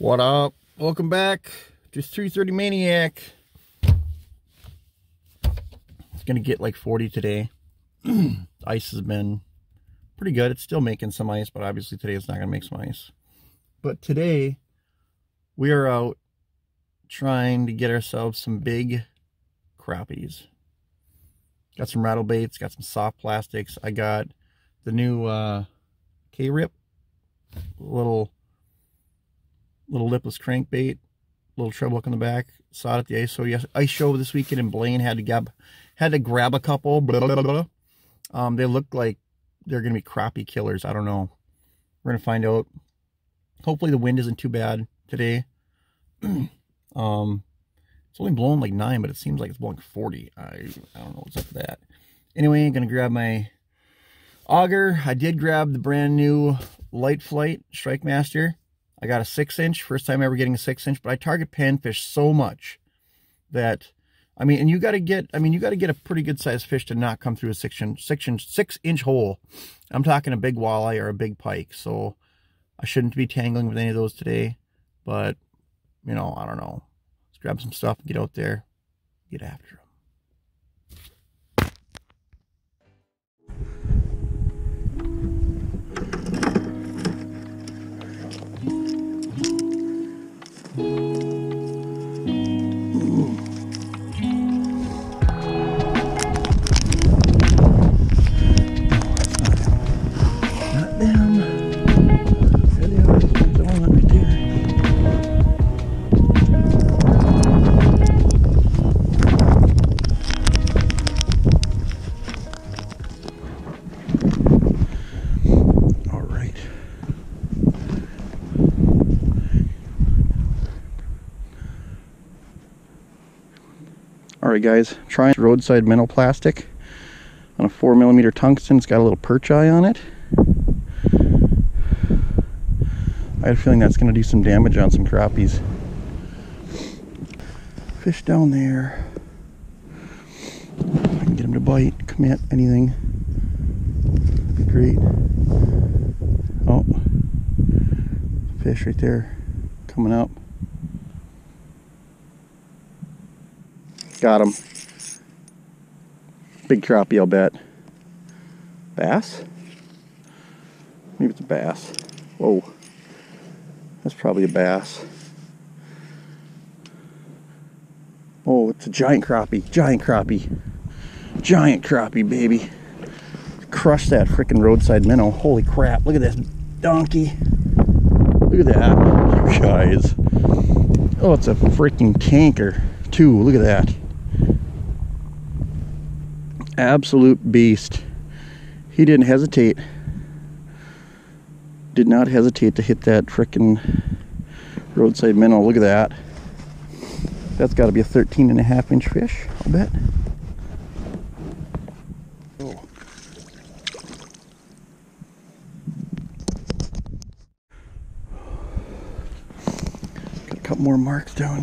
What up? Welcome back. Just 330 Maniac. It's going to get like 40 today. ice has been pretty good. It's still making some ice, but obviously today it's not going to make some ice. But today we are out trying to get ourselves some big crappies. Got some rattle baits, got some soft plastics. I got the new uh, K-Rip little little lipless crankbait, little treble hook in the back. Saw it at the ice show, yes, ice show this weekend in Blaine. Had to grab, had to grab a couple. Blah, blah, blah, um, they look like they're going to be crappie killers. I don't know. We're going to find out. Hopefully the wind isn't too bad today. um, it's only blowing like 9, but it seems like it's blowing 40. I, I don't know what's up with that. Anyway, I'm going to grab my auger. I did grab the brand new Light Flight Strike Master. I got a six inch, first time ever getting a six inch, but I target panfish so much that, I mean, and you got to get, I mean, you got to get a pretty good sized fish to not come through a six inch, six inch, six inch hole. I'm talking a big walleye or a big pike. So I shouldn't be tangling with any of those today, but you know, I don't know. Let's grab some stuff, and get out there, get after them. Alright guys, trying roadside metal plastic on a 4 millimeter tungsten. It's got a little perch eye on it. I had a feeling that's going to do some damage on some crappies. Fish down there. I can get him to bite, commit, anything. That'd be great. Oh, fish right there coming up. Got him. Big crappie, I'll bet. Bass? Maybe it's a bass. Whoa. That's probably a bass. Oh, it's a giant crappie. Giant crappie. Giant crappie, baby. Crush that freaking roadside minnow. Holy crap. Look at this donkey. Look at that, you guys. Oh, it's a freaking tanker, too. Look at that absolute beast. He didn't hesitate. Did not hesitate to hit that frickin' roadside minnow. Look at that. That's got to be a 13 and a half inch fish, I'll bet. Oh. Got a couple more marks down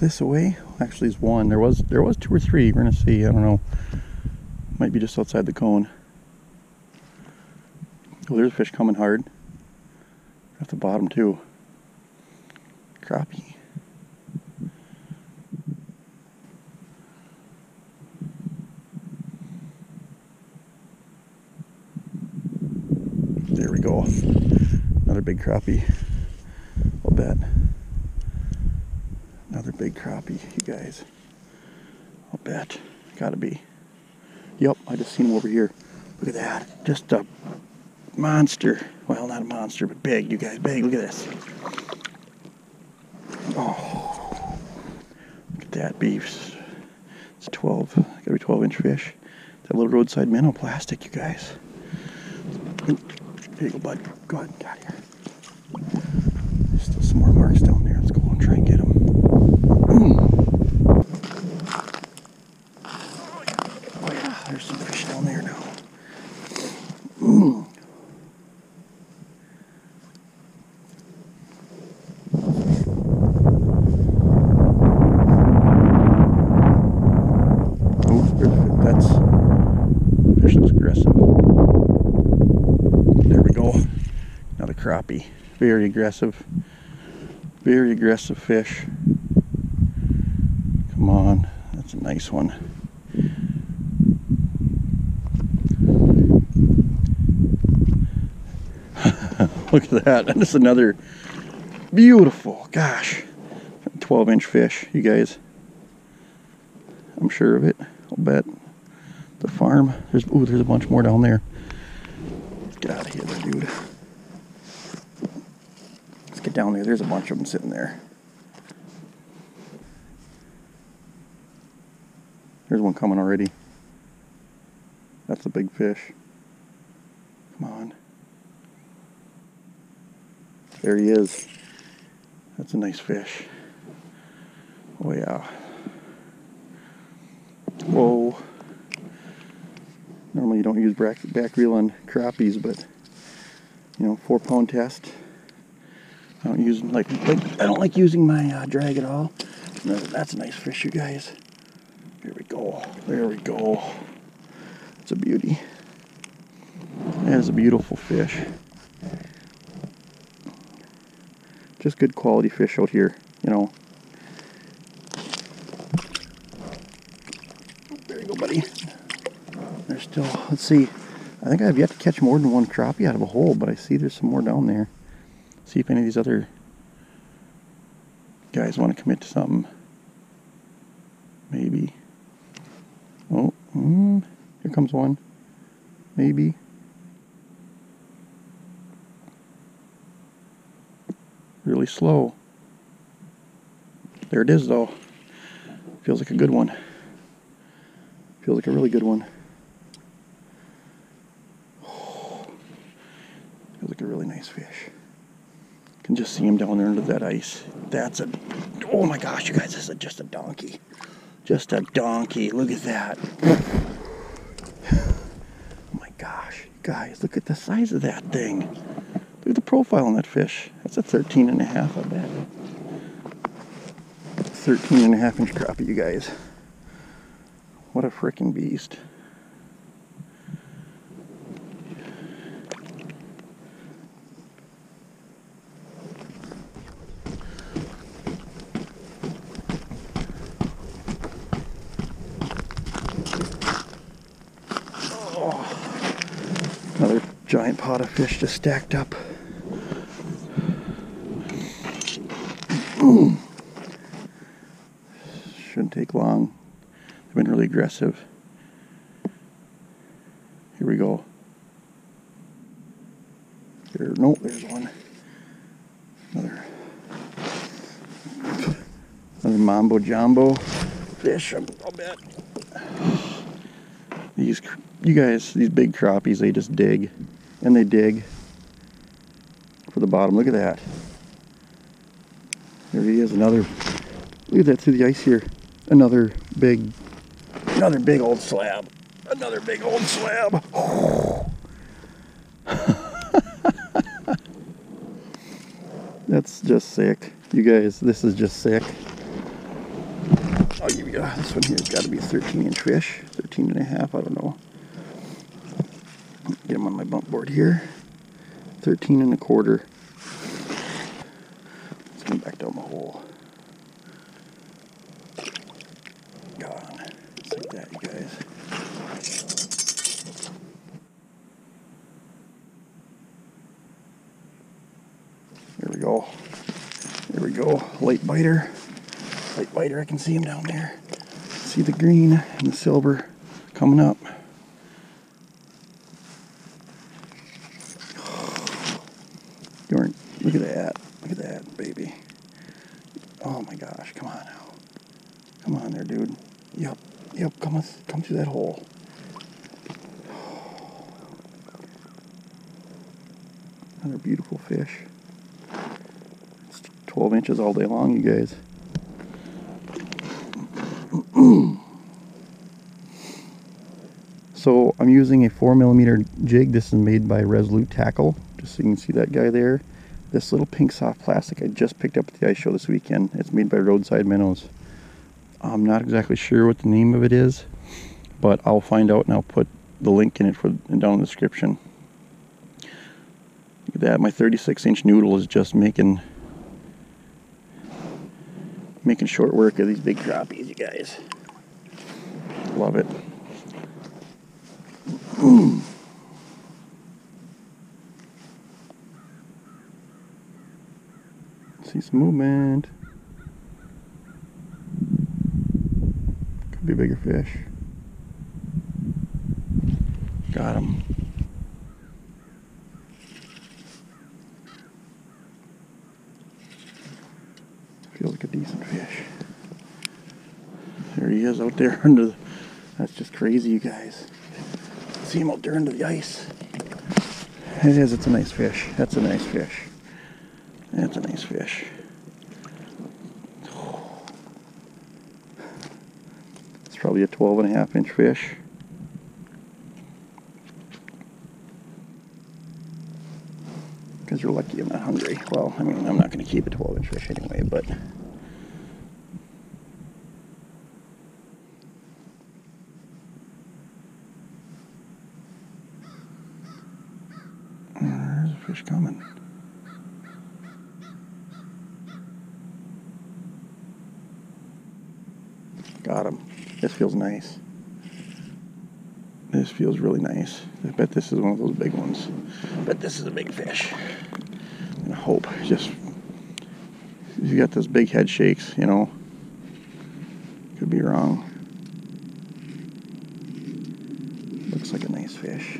this away actually is one. There was there was two or three. We're gonna see. I don't know. Might be just outside the cone. Oh, there's a fish coming hard. At the bottom too. Crappie. There we go. Another big crappie. I'll bet. Another big crappie, you guys. I'll bet. Gotta be. Yep, I just seen him over here. Look at that. Just a monster. Well, not a monster, but big, you guys. Big. Look at this. Oh. Look at that beef. It's 12. Gotta be 12 inch fish. That little roadside minnow plastic, you guys. There you go, bud. Go ahead. Got here. Still some more marks down crappie. Very aggressive. Very aggressive fish. Come on. That's a nice one. Look at that. That is another beautiful, gosh, 12 inch fish, you guys. I'm sure of it. I'll bet. The farm. There's ooh, there's a bunch more down there. Get out of here, dude. Get down there. There's a bunch of them sitting there. There's one coming already. That's a big fish. Come on. There he is. That's a nice fish. Oh yeah. Whoa. Normally you don't use back, back reel on crappies, but you know, four pound test. I don't use like, like I don't like using my uh, drag at all. No, that's a nice fish, you guys. There we go. There we go. It's a beauty. That is a beautiful fish. just good quality fish out here, you know. There you go, buddy. There's still, let's see, I think I've yet to catch more than one crappie out of a hole, but I see there's some more down there. See if any of these other guys want to commit to something. Maybe. Oh, mm, here comes one. Maybe. really slow. There it is though. Feels like a good one. Feels like a really good one. Oh, feels like a really nice fish. Can just see him down there under that ice. That's a, oh my gosh, you guys, this is just a donkey. Just a donkey. Look at that. Oh my gosh, guys, look at the size of that thing. Look at the profile on that fish. That's a 13 and a half, I bet. 13 and a half inch crappie, you guys. What a freaking beast. Oh, another giant pot of fish just stacked up. Shouldn't take long. They've been really aggressive. Here we go. Here, nope, there's one. Another, another mambo jumbo fish. I'll bet. These, you guys, these big crappies, they just dig, and they dig for the bottom. Look at that. There he is, another, look at that through the ice here. Another big, another big old slab. Another big old slab. That's just sick. You guys, this is just sick. I'll give you, this one here's got to be 13 inch fish. 13 and a half, I don't know. Get him on my bump board here. 13 and a quarter. Let's come back down the hole. God, just like that, you guys. There we go. There we go. Light biter. Light biter. I can see him down there. See the green and the silver coming up. Look at that. Look at that, baby. Oh my gosh, come on now. Come on there, dude. Yep, come, on, come through that hole. Another beautiful fish. It's 12 inches all day long, you guys. so I'm using a 4 millimeter jig. This is made by Resolute Tackle. Just so you can see that guy there this little pink soft plastic I just picked up at the ice show this weekend. It's made by Roadside Minnows. I'm not exactly sure what the name of it is, but I'll find out and I'll put the link in it for down in the description. Look at that, my 36 inch noodle is just making making short work of these big crappies, you guys. Love it. See some movement. Be bigger fish. Got him. Feels like a decent fish. There he is out there under the, that's just crazy you guys. See him out there under the ice. It is, it's a nice fish. That's a nice fish. That's a nice fish. Probably a 12 and a half inch fish. Because you're lucky I'm not hungry. Well, I mean, I'm not going to keep a 12 inch fish anyway, but. There's a fish coming. Got him. This feels nice. This feels really nice. I bet this is one of those big ones. Bet this is a big fish. And I hope. Just you got those big head shakes, you know. Could be wrong. Looks like a nice fish.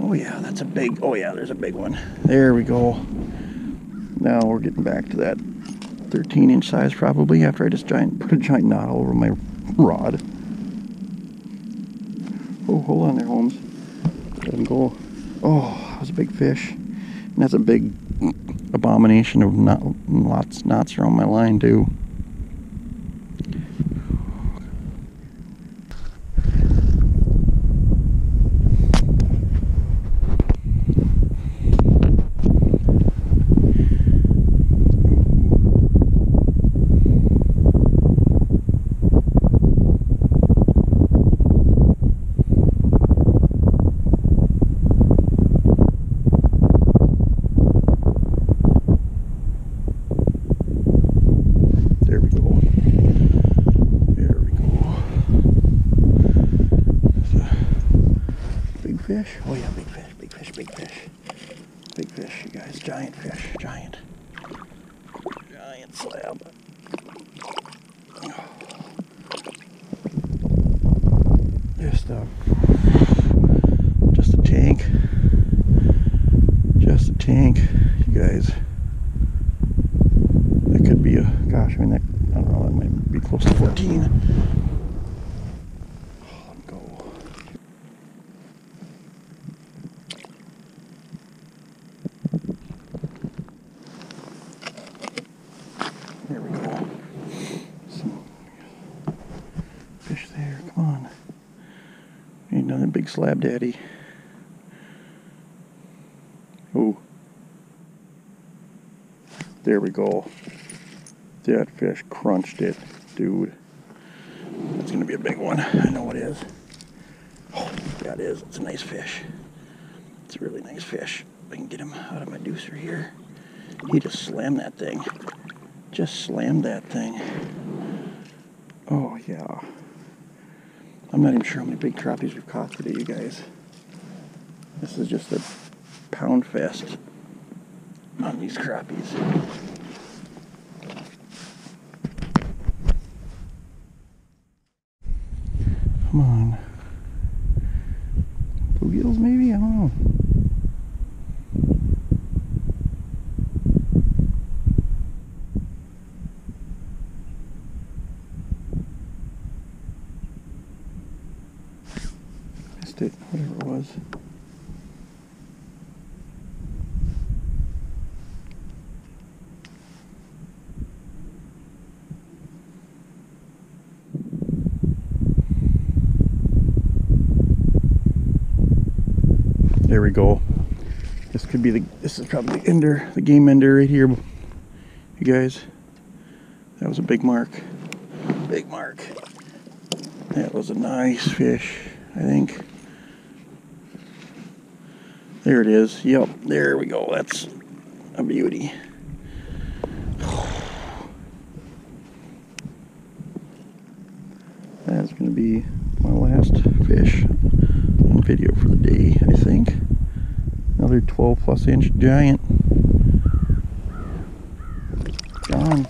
Oh yeah, that's a big. Oh yeah, there's a big one. There we go. Now we're getting back to that 13 inch size probably after I just giant put a giant knot all over my rod. Oh, hold on there, Holmes. Let him go. Oh, that was a big fish. And that's a big abomination of knot, lots knots around my line too. There we go. There we go. That's a big fish. Oh yeah, big fish, big fish, big fish. Big fish, you guys. Giant fish. Giant. Giant slab. Just a, just a tank. Just a tank, you guys. That could be a, gosh, I mean, that, I don't know, that might be close to 14. Oh, let 'em go. There we go. Fish there, come on. Ain't nothing big slab daddy. Ooh. There we go. That fish crunched it, dude. It's gonna be a big one. I know it is. Oh, it is. It's a nice fish. It's a really nice fish. I can get him out of my deucer here. He just slammed that thing. Just slammed that thing. Oh, yeah. I'm not even sure how many big crappies we've caught today, you guys. This is just a pound fest on these crappies. Come on. Bluegills, maybe? I don't know. Missed it, whatever it was. We go. This could be the, this is probably the ender, the game ender right here. You guys, that was a big mark. Big mark. That was a nice fish, I think. There it is. Yep, there we go. That's a beauty. That's going to be my last fish on video for the day, I think. Another 12 plus inch giant. Gone.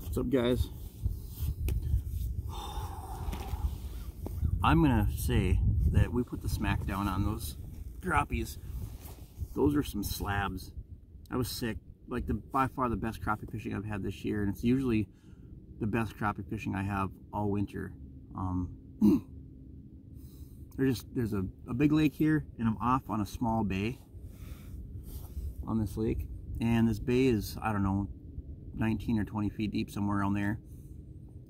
What's up guys? I'm gonna say that we put the smack down on those crappies. Those are some slabs. I was sick. Like the by far the best crappie fishing I've had this year, and it's usually the best crappie fishing I have all winter. Um, there's just there's a, a big lake here, and I'm off on a small bay on this lake, and this bay is I don't know 19 or 20 feet deep somewhere around there,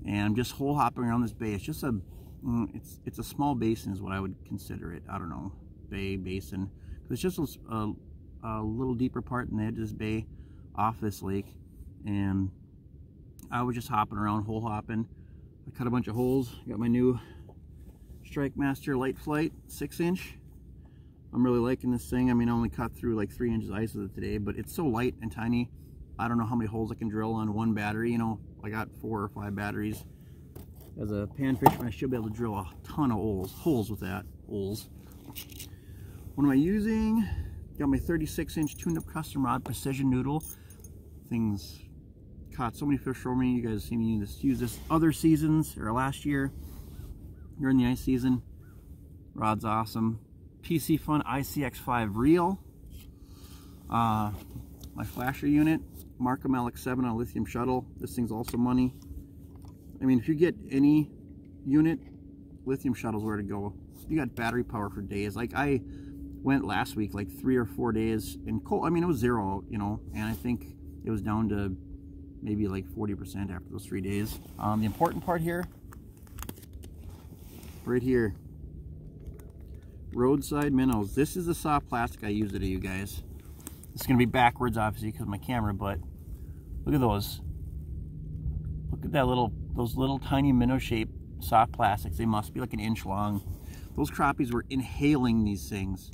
and I'm just hole hopping around this bay. It's just a mm, it's it's a small basin is what I would consider it. I don't know bay basin. It's just a, a little deeper part in the edge of this bay off this lake and I was just hopping around hole hopping I cut a bunch of holes got my new Strike Master Light Flight 6 inch. I'm really liking this thing. I mean I only cut through like 3 inches of ice with it today but it's so light and tiny. I don't know how many holes I can drill on one battery. You know I got four or five batteries. As a pan fisherman I should be able to drill a ton of holes holes with that holes. What am I using? Got my 36 inch tuned up custom rod precision noodle. Things caught so many fish for me. You guys see me use this other seasons or last year during the ice season. Rod's awesome. Piscifun ICX5 reel. Uh, my flasher unit, Marcum LX7 on a lithium shuttle. This thing's also money. I mean, if you get any unit, lithium shuttle's where to go. You got battery power for days. Like I went last week like three or four days in cold. I mean, it was zero, you know, and I think it was down to maybe like 40% after those three days. Um, the important part here, right here, roadside minnows. This is the soft plastic I use today, you guys. It's to be backwards, obviously, because my camera, but look at those. Look at that little, those little tiny minnow shaped soft plastics. They must be like an inch long. Those crappies were inhaling these things.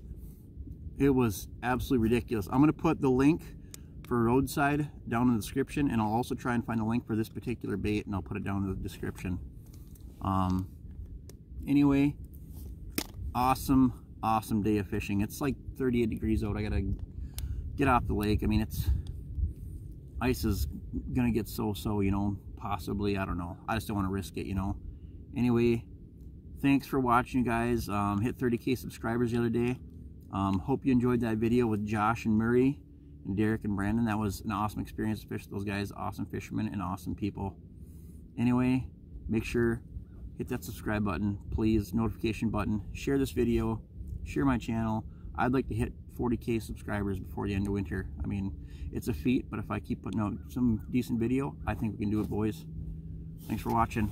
It was absolutely ridiculous. I'm to put the link for roadside down in the description and I'll also try and find a link for this particular bait and I'll put it down in the description. Um, anyway, awesome, awesome day of fishing. It's like 38 degrees out. I got to get off the lake. I mean, it's ice is to get so-so, you know, possibly. I don't know. I just don't want to risk it, you know. Anyway, thanks for watching, guys. Um, hit 30k subscribers the other day. Um, hope you enjoyed that video with Josh and Murray and Derek and Brandon. That was an awesome experience fish those guys. Awesome fishermen and awesome people. Anyway, make sure hit that subscribe button, please, notification button. Share this video, share my channel. I'd like to hit 40k subscribers before the end of winter. I mean, it's a feat, but if I keep putting out some decent video, I think we can do it, boys. Thanks for watching.